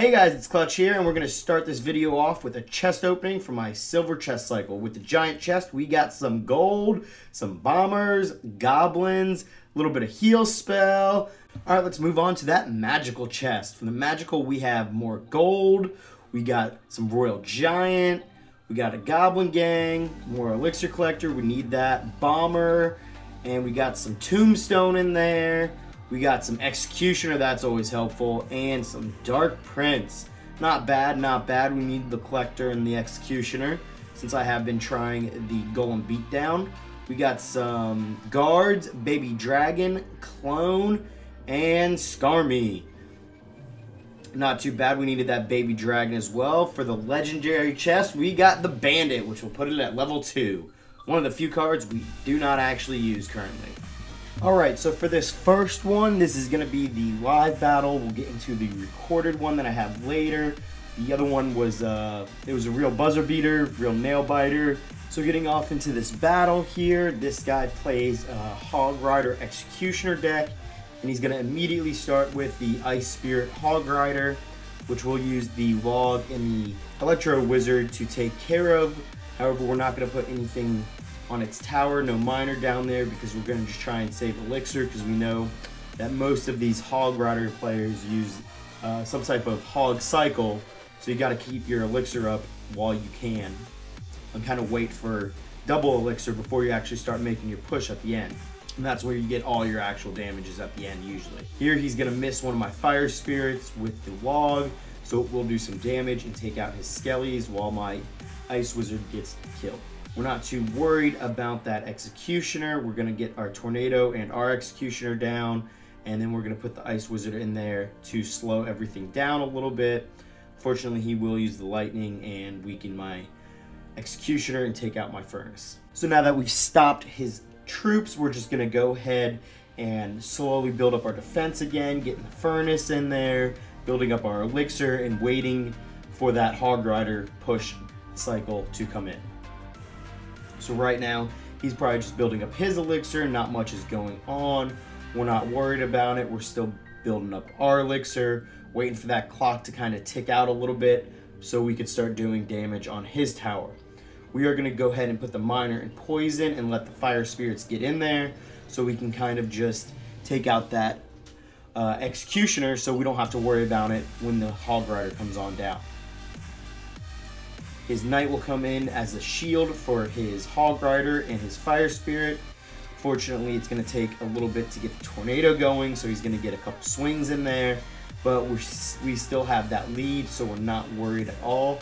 Hey guys, it's Klutch here, and we're going to start this video off with a chest opening for my silver chest cycle. With the giant chest, we got some gold, some bombers, goblins, a little bit of heal spell. All right, let's move on to that magical chest. For the magical, we have more gold, we got some royal giant, we got a goblin gang, more elixir collector, we need that, bomber, and we got some tombstone in there. We got some Executioner, that's always helpful, and some Dark Prince. Not bad, not bad. We need the Collector and the Executioner, since I have been trying the Golem Beatdown. We got some Guards, Baby Dragon, Clone, and Skarmy. Not too bad. We needed that Baby Dragon as well. For the Legendary chest, we got the Bandit, which we'll put it at level 2. One of the few cards we do not actually use currently. Alright, so for this first one, this is to be the live battle. We'll get into the recorded one that I have later. The other one was, uh, it was a real buzzer beater, real nail biter. So getting off into this battle here, this guy plays a Hog Rider Executioner deck. And he's to immediately start with the Ice Spirit Hog Rider, which we'll use the log and the Electro Wizard to take care of. However, we're not to put anything on its tower, no miner down there because we're going to just try and save elixir because we know that most of these hog rider players use uh, some type of hog cycle, so you got to keep your elixir up while you can and kind of wait for double elixir before you actually start making your push at the end. And that's where you get all your actual damages at the end usually. Here he's going to miss one of my fire spirits with the log, so it will do some damage and take out his skellies while my ice wizard gets killed. We're not too worried about that executioner. We're gonna get our tornado and our executioner down, and then we're gonna put the ice wizard in there to slow everything down a little bit. Fortunately, he will use the lightning and weaken my executioner and take out my furnace. So now that we've stopped his troops, we're just gonna go ahead and slowly build up our defense again, getting the furnace in there, building up our elixir, and waiting for that hog rider push cycle to come in. So right now, he's probably just building up his elixir. Not much is going on. We're not worried about it. We're still building up our elixir, waiting for that clock to kind of tick out a little bit so we could start doing damage on his tower. We are going to go ahead and put the miner in poison and let the fire spirits get in there so we can kind of just take out that uh, executioner so we don't have to worry about it when the hog rider comes on down. His knight will come in as a shield for his hog rider and his fire spirit. Fortunately, it's going to take a little bit to get the tornado going, so he's going to get a couple swings in there. But we we still have that lead, so we're not worried at all.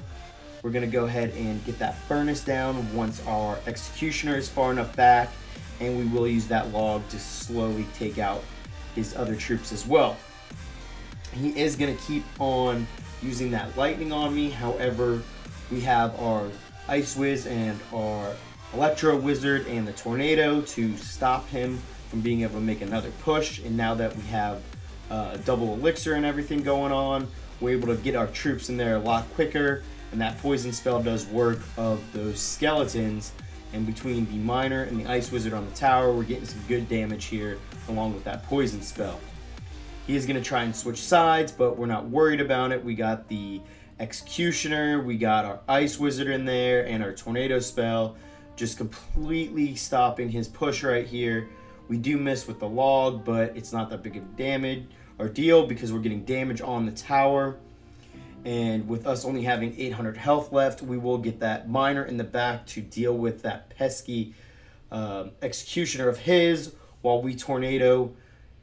We're going to go ahead and get that furnace down once our executioner is far enough back, and we will use that log to slowly take out his other troops as well. He is going to keep on using that lightning on me, however, we have our Ice Wiz and our Electro Wizard and the Tornado to stop him from being able to make another push. And now that we have uh, double elixir and everything going on, we're able to get our troops in there a lot quicker. And that poison spell does work of those skeletons. And between the miner and the ice wizard on the tower, we're getting some good damage here along with that poison spell. He is going to try and switch sides, but we're not worried about it. We got the Executioner, we got our Ice Wizard in there, and our Tornado spell, just completely stopping his push right here. We do miss with the log, but it's not that big of damage or deal because we're getting damage on the tower. And with us only having 800 health left, we will get that miner in the back to deal with that pesky um, executioner of his while we tornado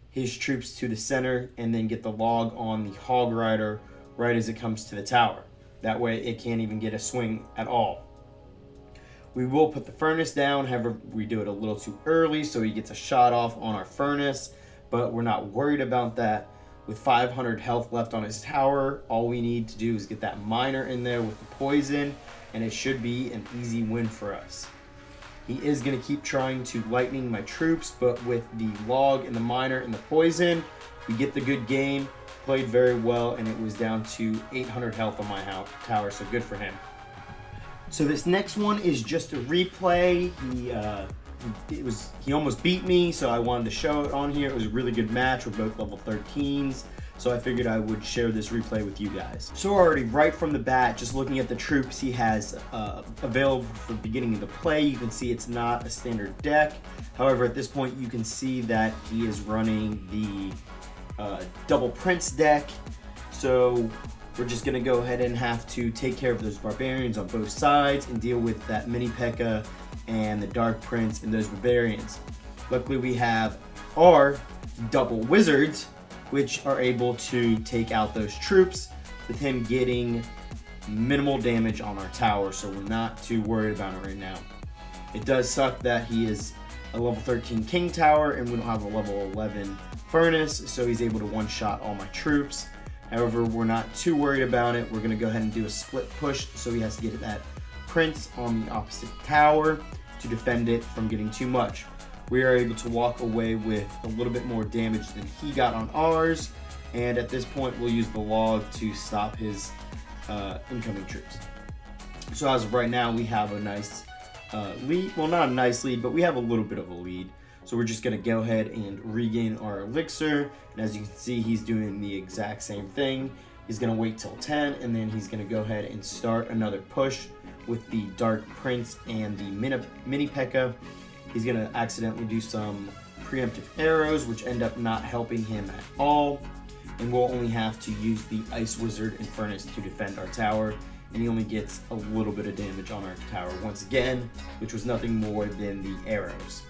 his troops to the center and then get the log on the hog rider right as it comes to the tower. That way it can't even get a swing at all. We will put the furnace down, however, we do it a little too early so he gets a shot off on our furnace, but we're not worried about that. With 500 health left on his tower, all we need to do is get that miner in there with the poison, and it should be an easy win for us. He is going to keep trying to lightning my troops, but with the log and the miner and the poison, we get the good game played very well, and it was down to 800 health on my tower, so good for him. So this next one is just a replay. He uh, it was he almost beat me, so I wanted to show it on here. It was a really good match. We're both level 13s. so I figured I would share this replay with you guys. So already right from the bat, just looking at the troops he has uh, available for the beginning of the play, you can see it's not a standard deck. However, at this point, you can see that he is running the uh, double prince deck. So we're just gonna go ahead and have to take care of those barbarians on both sides and deal with that mini P.E.K.K.A and the dark prince and those barbarians. Luckily, we have our double wizards which are able to take out those troops with him getting minimal damage on our tower, so we're not too worried about it right now. It does suck that he is a level 13 king tower and we don't have a level 11 furnace, so he's able to one-shot all my troops. However, we're not too worried about it. We're going to go ahead and do a split push, so he has to get that prince on the opposite tower to defend it from getting too much we are able to walk away with a little bit more damage than he got on ours. And at this point, we'll use the log to stop his uh, incoming troops. So as of right now, we have a nice uh, lead. Well, not a nice lead, but we have a little bit of a lead. So we're just to go ahead and regain our elixir. And as you can see, he's doing the exact same thing. He's to wait till 10, and then he's to go ahead and start another push with the Dark Prince and the Mini, Mini P.E.K.K.A. He's to accidentally do some preemptive arrows, which end up not helping him at all. And we'll only have to use the Ice Wizard and Furnace to defend our tower. And he only gets a little bit of damage on our tower once again, which was nothing more than the arrows.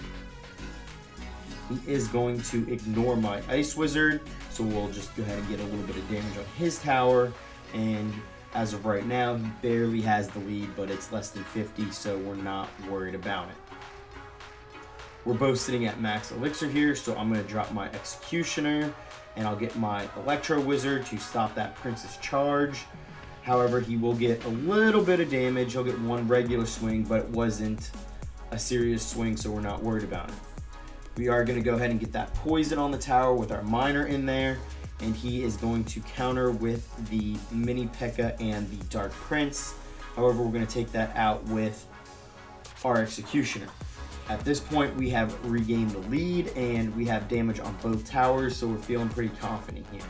He is going to ignore my Ice Wizard, so we'll just go ahead and get a little bit of damage on his tower. And as of right now, he barely has the lead, but it's less than 50, so we're not worried about it. We're both sitting at max elixir here, so I'm going to drop my Executioner, and I'll get my Electro Wizard to stop that Princess charge. However, he will get a little bit of damage. He'll get one regular swing, but it wasn't a serious swing, so we're not worried about it. We are going to go ahead and get that poison on the tower with our miner in there, and he is going to counter with the mini P.E.K.K.A. and the Dark Prince. However, we're going to take that out with our Executioner. At this point, we have regained the lead and we have damage on both towers, so we're feeling pretty confident here.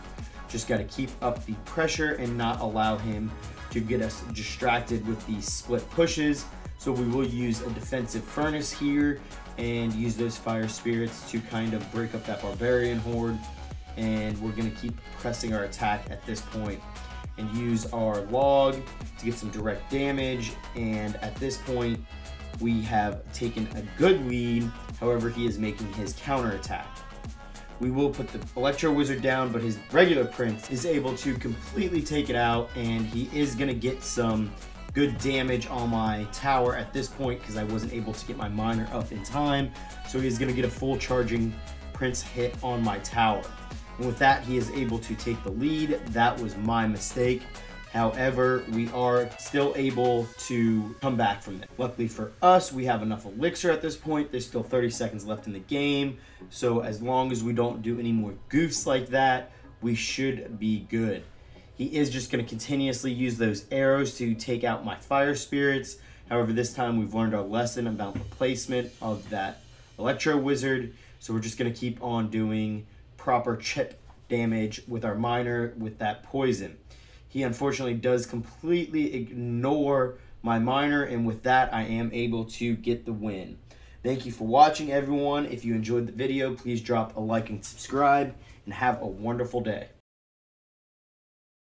Just got to keep up the pressure and not allow him to get us distracted with these split pushes. So we will use a defensive furnace here and use those fire spirits to kind of break up that barbarian horde. And we're going to keep pressing our attack at this point and use our log to get some direct damage. And at this point, we have taken a good lead. However, he is making his counterattack. We will put the Electro Wizard down, but his regular Prince is able to completely take it out, and he is going to get some good damage on my tower at this point because I wasn't able to get my miner up in time. So he's going to get a full charging Prince hit on my tower. And with that, he is able to take the lead. That was my mistake. However, we are still able to come back from that. Luckily for us, we have enough elixir at this point. There's still 30 seconds left in the game. So as long as we don't do any more goofs like that, we should be good. He is just going to continuously use those arrows to take out my fire spirits. However, this time we've learned our lesson about the placement of that Electro Wizard. So we're just going to keep on doing proper chip damage with our miner with that poison. He unfortunately does completely ignore my miner, and with that, I am able to get the win. Thank you for watching, everyone. If you enjoyed the video, please drop a like and subscribe, and have a wonderful day.